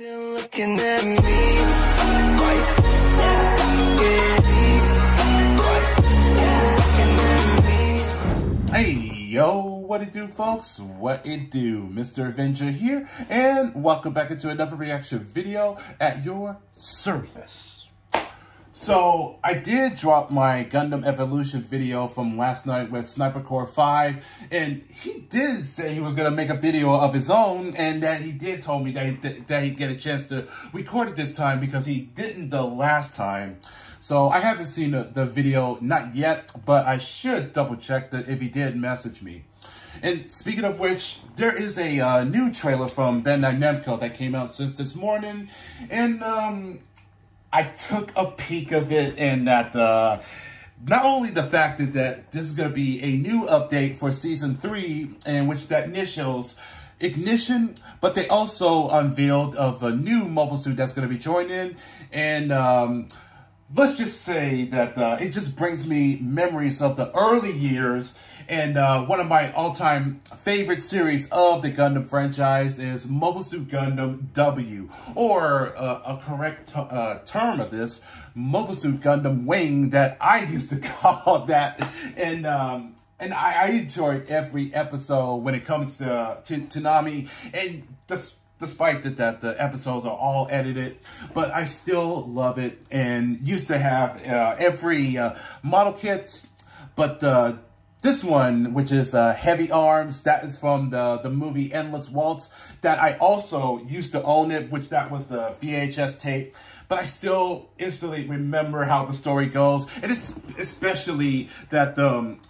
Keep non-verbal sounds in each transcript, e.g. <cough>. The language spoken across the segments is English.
Hey, yo, what it do, folks? What it do? Mr. Avenger here, and welcome back into another reaction video at your service. So, I did drop my Gundam Evolution video from last night with Sniper Core 5, and he did say he was going to make a video of his own, and that he did told me that, he, that he'd get a chance to record it this time because he didn't the last time. So, I haven't seen the, the video, not yet, but I should double check that if he did message me. And speaking of which, there is a uh, new trailer from Bandai Namco that came out since this morning, and um, I took a peek of it and that uh, not only the fact that, that this is going to be a new update for season three, in which that initials ignition, but they also unveiled of a new mobile suit that's going to be joining, and um, let's just say that uh, it just brings me memories of the early years and uh, one of my all-time favorite series of the Gundam franchise is Mobile Suit Gundam W, or uh, a correct uh, term of this, Mobile Suit Gundam Wing that I used to <laughs> call that. And um, and I, I, enjoyed every episode when it comes to, to Toonami. And despite that, that the episodes are all edited, but I still love it and used to have uh, every uh, model kits, but uh, this one, which is uh, Heavy Arms, that is from the, the movie Endless Waltz, that I also used to own it, which that was the VHS tape. But I still instantly remember how the story goes. And it's especially that um,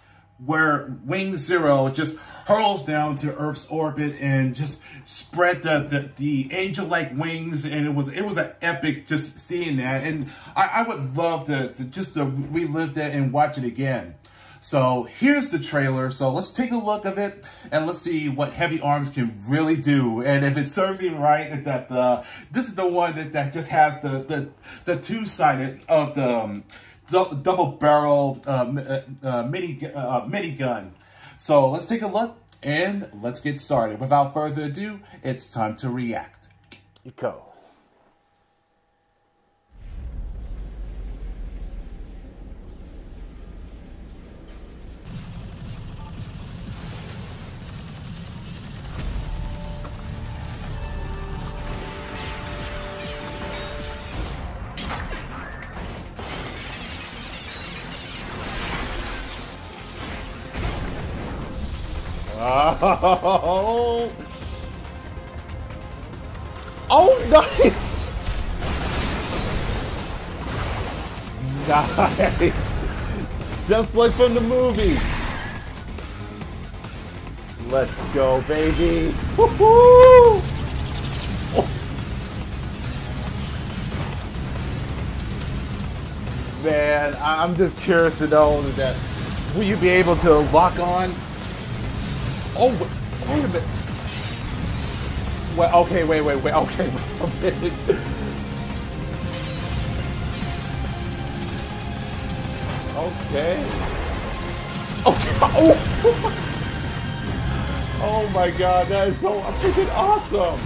where Wing Zero just hurls down to Earth's orbit and just spread the, the, the angel-like wings. And it was it was an epic just seeing that. And I, I would love to, to just to relive that and watch it again. So here's the trailer. So let's take a look of it and let's see what Heavy Arms can really do. And if it serves me right, that the this is the one that, that just has the the, the two-sided of the um, double barrel uh, uh, uh, mini uh, mini gun. So let's take a look and let's get started. Without further ado, it's time to react. Go. Oh, oh nice. Nice. Just like from the movie. Let's go, baby. Woohoo! Oh. Man, I'm just curious to know that will you be able to lock on Oh, wait a minute. Well, okay, wait, wait, wait. Okay, <laughs> wait a minute. Okay. Okay. <laughs> Oh. oh my god, that is so freaking awesome.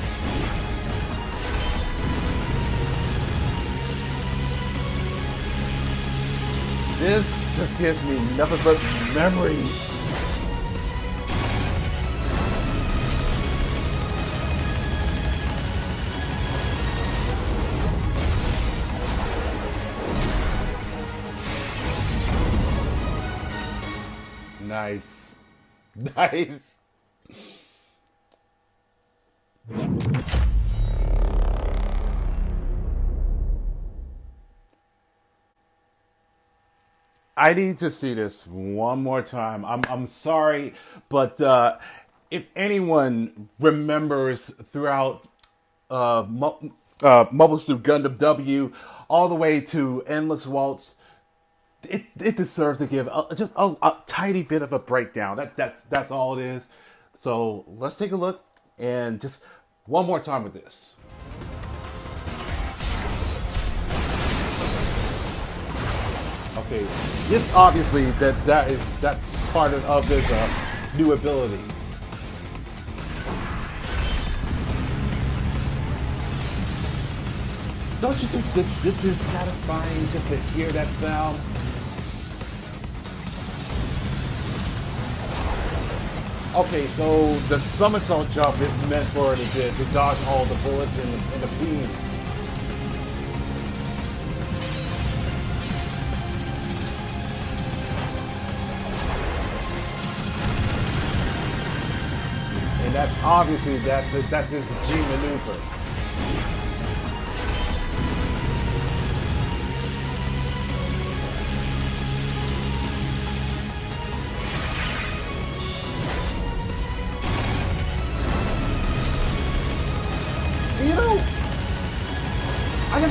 This just gives me nothing but memories. Nice. <laughs> Nice. I need to see this one more time. I'm I'm sorry, but uh, if anyone remembers throughout uh, uh, Mobile Suit Gundam W all the way to Endless Waltz, it, it deserves to give a, just a, a, tiny bit of a breakdown. That that's that's all it is. So let's take a look and just one more time with this. Okay, yes, obviously that that is that's part of, of his uh, new ability. don't you think that this is satisfying just to hear that sound? Okay, so the somersault jump is meant for to, to dodge all the bullets and the, and the beams. And that's obviously that's that's his G maneuver.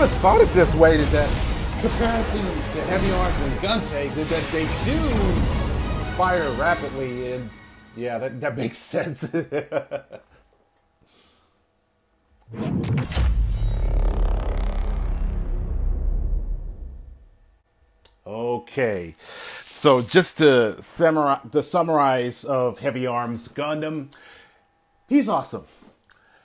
Never thought it this way that that comparison to heavy arms and Guntank is that they do fire rapidly and yeah, that, that makes <laughs> sense. okay, so just to summarize, the summarize of Heavy Arms Gundam, he's awesome.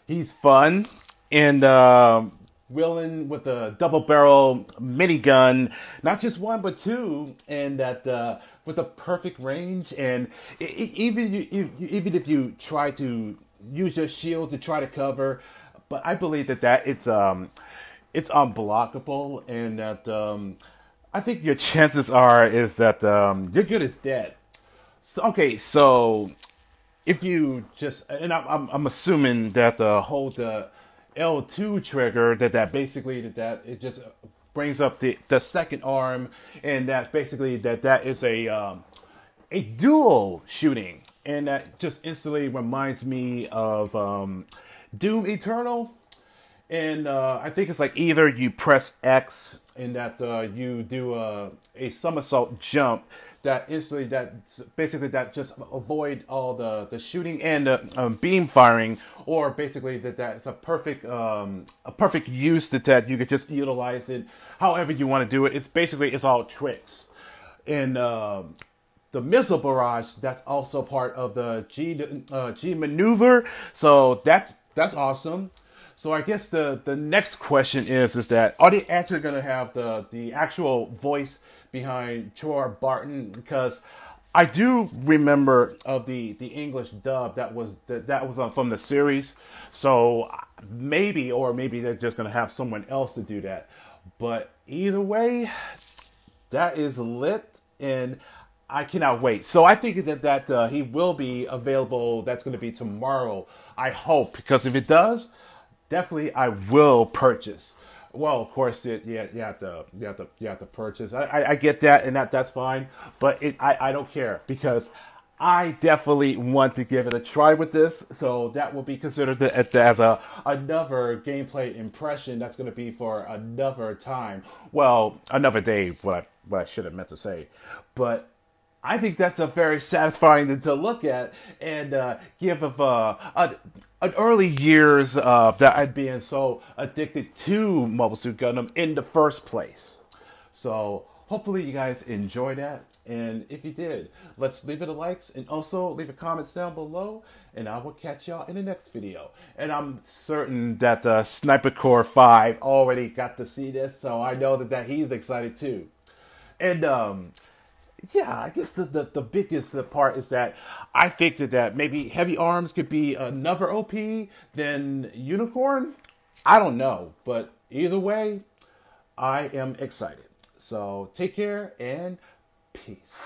He's fun and uh, willing with a double barrel minigun, not just one but two, and that uh, with a perfect range. And i- i- even you, you, even if you try to use your shield to try to cover, but I believe that that it's um it's unblockable, and that um, I think your chances are is that um, you're good as dead. So, okay, so if you just and I'm I'm, I'm assuming that the whole the L2 trigger that that basically that, that it just brings up the the second arm and that basically that that is a um, a dual shooting. And that just instantly reminds me of um, Doom Eternal. And uh, I think it's like either you press X and that uh, you do a, a somersault jump that instantly that basically that just avoid all the, the shooting and the um, beam firing or basically that that's a perfect um, a perfect use that, that you could just utilize it however you want to do it it's basically it's all tricks and um, the missile barrage that's also part of the G uh, G maneuver. So that's that's awesome. So I guess the the next question is is that are they actually going to have the the actual voice behind Trowa Barton because I do remember of the the English dub that was that that was uh, from the series. So maybe or maybe they're just going to have someone else to do that. But either way, that is lit and I cannot wait. So I think that that uh, he will be available. That's going to be tomorrow. I hope because if it does, definitely I will purchase. Well, of course, it, yeah, you have to, you have to, you have to purchase. I, I, I get that, and that that's fine. But it, I, I don't care because I definitely want to give it a try with this. So that will be considered as a another gameplay impression. That's going to be for another time. Well, another day. What I what I should have meant to say, but I think that's a very satisfying to look at and uh, give of uh, a, an early years of that I'd been so addicted to Mobile Suit Gundam in the first place. So hopefully you guys enjoy that. And if you did, let's leave it a likes and also leave a comments down below. And I will catch y'all in the next video. And I'm certain that uh, Sniper Core 5 already got to see this, so I know that, that he's excited too. And um, yeah, I guess the, the, the biggest part is that I think that, that maybe Heavy Arms could be another OP than Unicorn. I don't know, but either way, I am excited. So take care and peace.